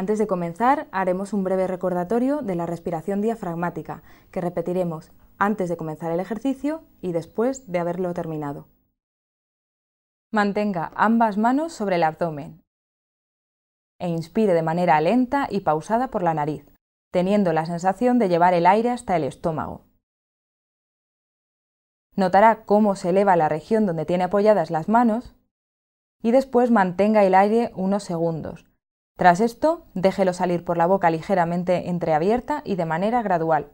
Antes de comenzar, haremos un breve recordatorio de la respiración diafragmática, que repetiremos antes de comenzar el ejercicio y después de haberlo terminado. Mantenga ambas manos sobre el abdomen e inspire de manera lenta y pausada por la nariz, teniendo la sensación de llevar el aire hasta el estómago. Notará cómo se eleva la región donde tiene apoyadas las manos y después mantenga el aire unos segundos. Tras esto, déjelo salir por la boca ligeramente entreabierta y de manera gradual.